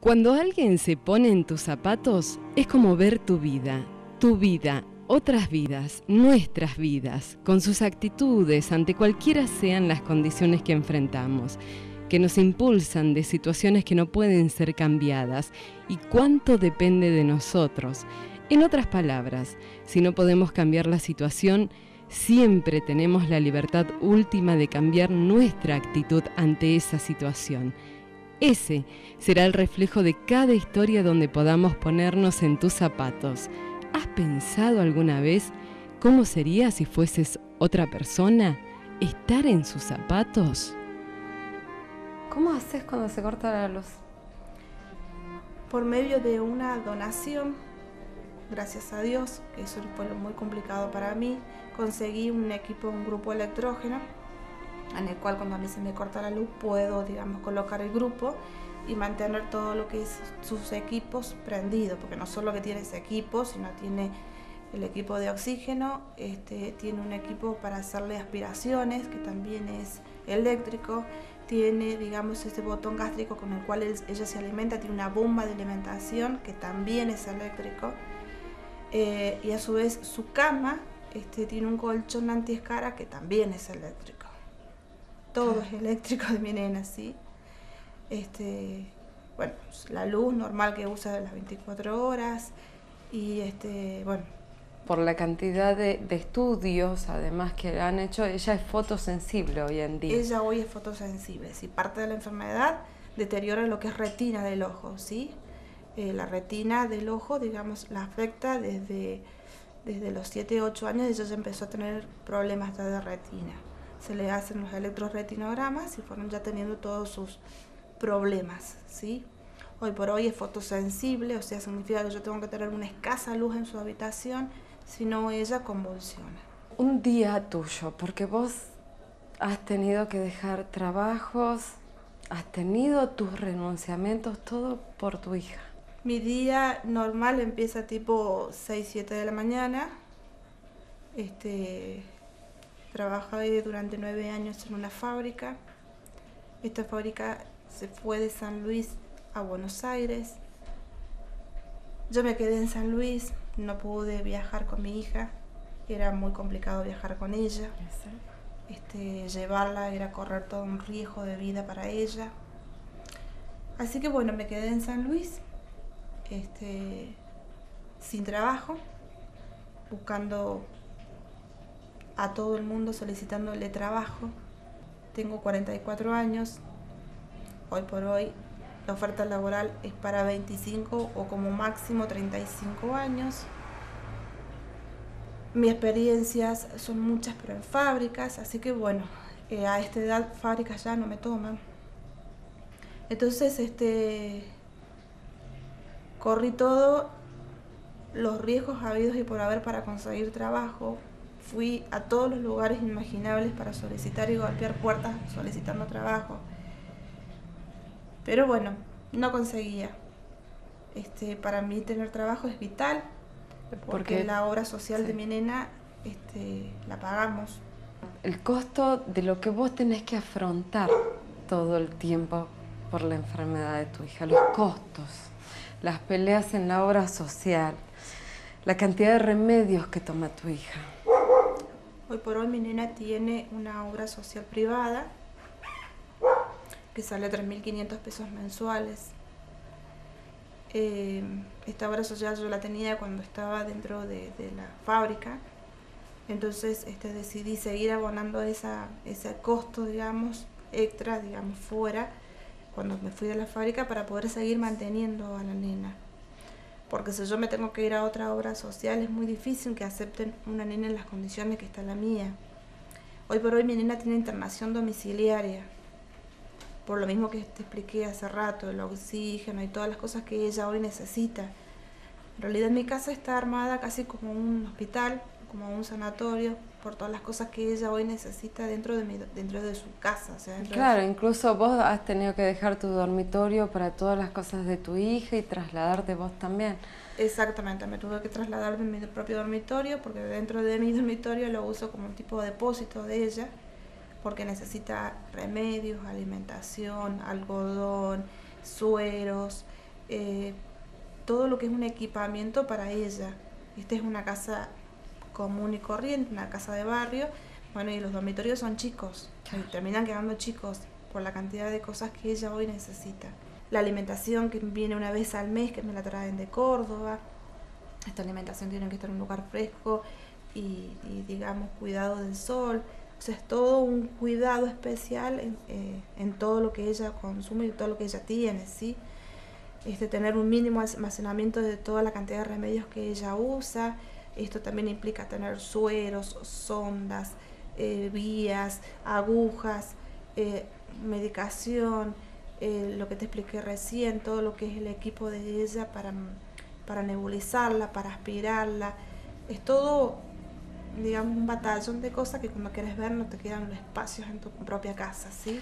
Cuando alguien se pone en tus zapatos, es como ver tu vida, tu vida, otras vidas, nuestras vidas, con sus actitudes ante cualquiera sean las condiciones que enfrentamos, que nos impulsan de situaciones que no pueden ser cambiadas y cuánto depende de nosotros. En otras palabras, si no podemos cambiar la situación, siempre tenemos la libertad última de cambiar nuestra actitud ante esa situación. Ese será el reflejo de cada historia donde podamos ponernos en tus zapatos. ¿Has pensado alguna vez cómo sería si fueses otra persona? ¿Estar en sus zapatos? ¿Cómo haces cuando se corta la luz? Por medio de una donación, gracias a Dios, que eso fue muy complicado para mí, conseguí un equipo, un grupo electrógeno, en el cual cuando a mí se me corta la luz puedo, digamos, colocar el grupo y mantener todo lo que es sus equipos prendidos, porque no solo que tiene ese equipo, sino tiene el equipo de oxígeno, este, tiene un equipo para hacerle aspiraciones, que también es eléctrico, tiene, digamos, ese botón gástrico con el cual ella se alimenta, tiene una bomba de alimentación que también es eléctrico, eh, y a su vez su cama este, tiene un colchón antiescara que también es eléctrico. Todo es eléctrico de mi nena, ¿sí? Este, bueno, la luz normal que usa de las 24 horas y este, bueno. Por la cantidad de, estudios, además que han hecho, ella es fotosensible hoy en día. Ella hoy es fotosensible, si parte de la enfermedad deteriora lo que es retina del ojo, ¿sí? Eh, la retina del ojo, digamos, la afecta desde, desde los 7, 8 años, ella ya empezó a tener problemas de retina. Se le hacen los electroretinogramas y fueron ya teniendo todos sus problemas, ¿sí? Hoy por hoy es fotosensible, o sea, significa que yo tengo que tener una escasa luz en su habitación, si no ella convulsiona. Un día tuyo, porque vos has tenido que dejar trabajos, has tenido tus renunciamientos, todo por tu hija. Mi día normal empieza tipo 6, 7 de la mañana. Este, trabajé durante nueve años en una fábrica. Esta fábrica se fue de San Luis a Buenos Aires. Yo me quedé en San Luis, no pude viajar con mi hija, era muy complicado viajar con ella. Este, llevarla era correr todo un riesgo de vida para ella. Así que bueno, me quedé en San Luis, este, sin trabajo, buscando a todo el mundo solicitándole trabajo. Tengo 44 años, hoy por hoy la oferta laboral es para 25 o como máximo 35 años. Mis experiencias son muchas, pero en fábricas, así que bueno, eh, a esta edad fábricas ya no me toman. Entonces, este, corrí todo los riesgos habidos y por haber para conseguir trabajo. Fui a todos los lugares imaginables para solicitar y golpear puertas solicitando trabajo. Pero bueno, no conseguía. Este, para mí tener trabajo es vital, porque la obra social de mi nena este, la pagamos. El costo de lo que vos tenés que afrontar todo el tiempo por la enfermedad de tu hija, los costos, las peleas en la obra social, la cantidad de remedios que toma tu hija. Hoy por hoy mi nena tiene una obra social privada que sale 3.500 pesos mensuales. Eh, esta obra social yo la tenía cuando estaba dentro de, la fábrica, entonces este, decidí seguir abonando esa, ese costo, digamos, extra, digamos, fuera, cuando me fui de la fábrica para poder seguir manteniendo a la nena. Porque si yo me tengo que ir a otra obra social es muy difícil que acepten una nena en las condiciones que está la mía. Hoy por hoy mi nena tiene internación domiciliaria por lo mismo que te expliqué hace rato, el oxígeno y todas las cosas que ella hoy necesita. En realidad mi casa está armada casi como un hospital, como un sanatorio, por todas las cosas que ella hoy necesita dentro de, mi, dentro de su casa. claro, incluso vos has tenido que dejar tu dormitorio para todas las cosas de tu hija y trasladarte vos también. Exactamente, me tuve que trasladar de mi propio dormitorio porque dentro de mi dormitorio lo uso como un tipo de depósito de ella porque necesita remedios, alimentación, algodón, sueros, eh, todo lo que es un equipamiento para ella. Esta es una casa común y corriente, una casa de barrio, bueno, y los dormitorios son chicos, terminan quedando chicos por la cantidad de cosas que ella hoy necesita. La alimentación que viene una vez al mes, que me la traen de Córdoba. Esta alimentación tiene que estar en un lugar fresco y, digamos, cuidado del sol. O sea, es todo un cuidado especial en, eh, en, todo lo que ella consume y todo lo que ella tiene, ¿sí? Este, tener un mínimo almacenamiento de toda la cantidad de remedios que ella usa. Esto también implica tener sueros, sondas, eh, vías, agujas, eh, medicación, eh, lo que te expliqué recién, todo lo que es el equipo de ella para, para nebulizarla, para aspirarla. Es todo, digamos, un batallón de cosas que cuando quieres ver no te quedan los espacios en tu propia casa, ¿sí?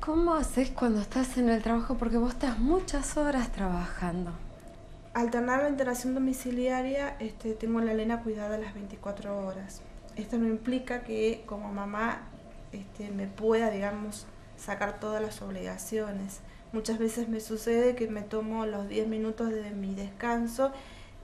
¿Cómo haces cuando estás en el trabajo? Porque vos estás muchas horas trabajando. Alternar la interacción domiciliaria, este, tengo la Elena cuidada las 24 horas. Esto no implica que como mamá este, me pueda, digamos, sacar todas las obligaciones. Muchas veces me sucede que me tomo los 10 minutos de mi descanso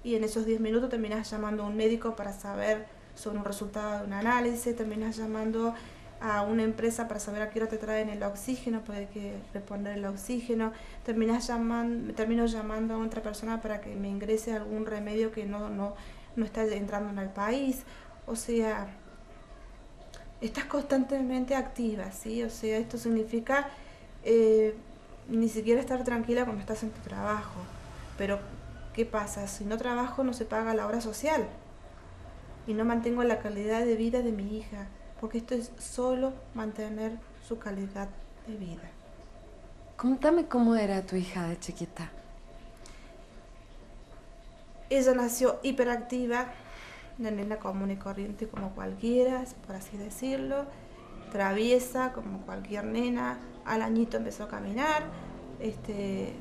y en esos 10 minutos terminas llamando a un médico para saber sobre un resultado de un análisis, terminas llamando a una empresa para saber a qué hora te traen el oxígeno, porque hay que reponer el oxígeno, terminas llamando, termino llamando a otra persona para que me ingrese algún remedio que no, no, no está entrando en el país. O sea, estás constantemente activa, ¿sí? O sea, esto significa eh, ni siquiera estar tranquila cuando estás en tu trabajo. Pero, ¿qué pasa? Si no trabajo no se paga la hora social y no mantengo la calidad de vida de mi hija, porque esto es solo mantener su calidad de vida. Contame cómo era tu hija de chiquita. Ella nació hiperactiva, una nena común y corriente como cualquiera, por así decirlo, traviesa como cualquier nena, al añito empezó a caminar, este,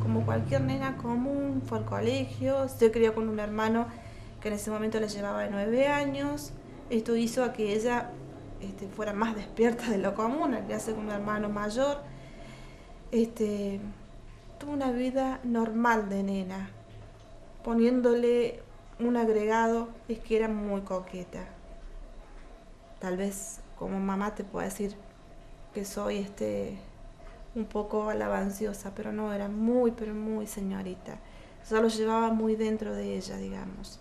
como cualquier nena común, fue al colegio, se crió con un hermano que en ese momento le llevaba nueve años, esto hizo a que ella este, fuera más despierta de lo común, al hace con un hermano mayor, este, tuvo una vida normal de nena, poniéndole un agregado es que era muy coqueta. Tal vez como mamá te puedo decir que soy este un poco alabanciosa, pero no, era muy, pero muy señorita. Solo llevaba muy dentro de ella, digamos.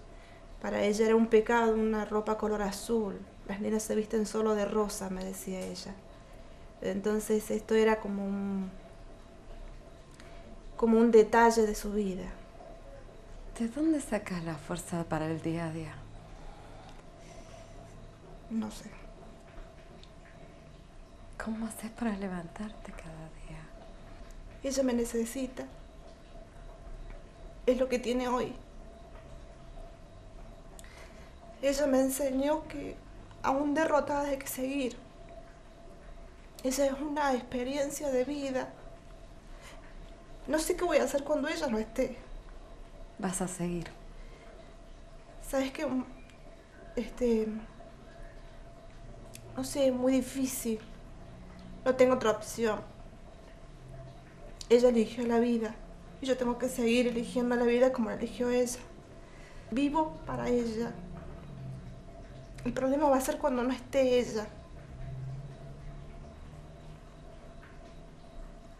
Para ella era un pecado una ropa color azul. Las nenas se visten solo de rosa, me decía ella. Entonces esto era como un, como un detalle de su vida. ¿De dónde sacas la fuerza para el día a día? No sé. ¿Cómo haces para levantarte cada día? Ella me necesita. Es lo que tiene hoy. Ella me enseñó que aún derrotada hay que seguir. Esa es una experiencia de vida. No sé qué voy a hacer cuando ella no esté vas a seguir? Sabes que, este, no sé, es muy difícil. No tengo otra opción. Ella eligió la vida y yo tengo que seguir eligiendo la vida como la eligió ella. Vivo para ella. El problema va a ser cuando no esté ella.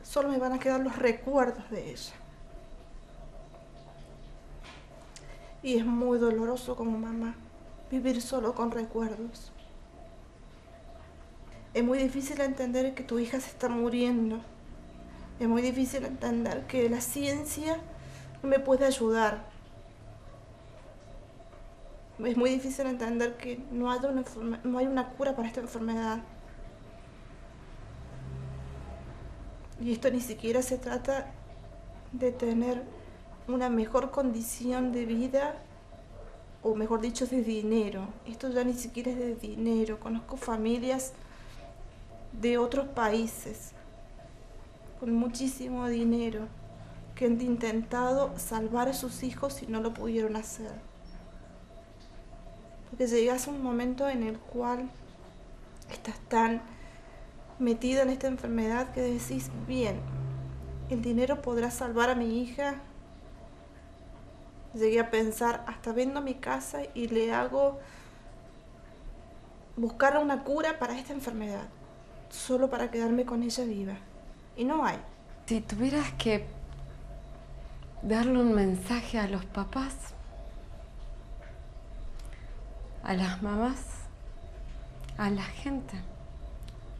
Solo me van a quedar los recuerdos de ella. Y es muy doloroso como mamá vivir solo con recuerdos. Es muy difícil entender que tu hija se está muriendo. Es muy difícil entender que la ciencia no me puede ayudar. Es muy difícil entender que no hay una, cura para esta enfermedad. Y esto ni siquiera se trata de tener una mejor condición de vida, o mejor dicho, de dinero. Esto ya ni siquiera es de dinero. Conozco familias de otros países con muchísimo dinero que han intentado salvar a sus hijos y no lo pudieron hacer. Porque llegas a un momento en el cual estás tan metida en esta enfermedad que decís, bien, el dinero podrá salvar a mi hija. Llegué a pensar, hasta vendo mi casa y le hago buscar una cura para esta enfermedad, solo para quedarme con ella viva. Y no hay. Si tuvieras que darle un mensaje a los papás, a las mamás, a la gente,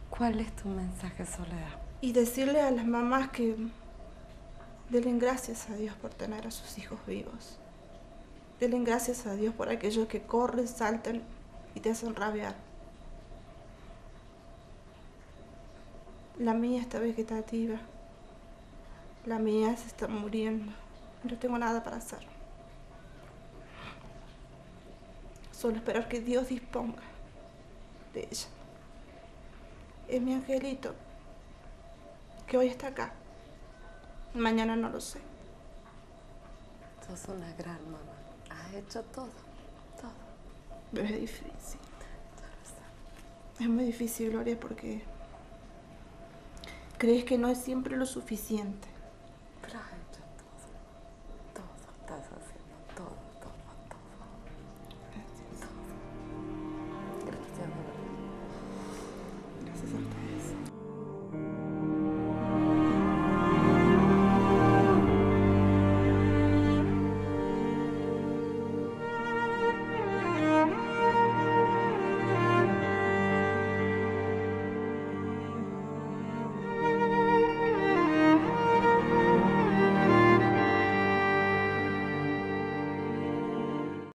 ¿cuál es tu mensaje, Soledad? Y decirle a las mamás que denle gracias a Dios por tener a sus hijos vivos. Denle gracias a Dios por aquellos que corren, saltan y te hacen rabiar. La mía está vegetativa. La mía se está muriendo. No tengo nada para hacer. Solo esperar que Dios disponga de ella. Es mi angelito que hoy está acá. Mañana no lo sé. Sos una gran mamá. Has hecho todo, todo. Pero es difícil. Es muy difícil, Gloria, porque crees que no es siempre lo suficiente.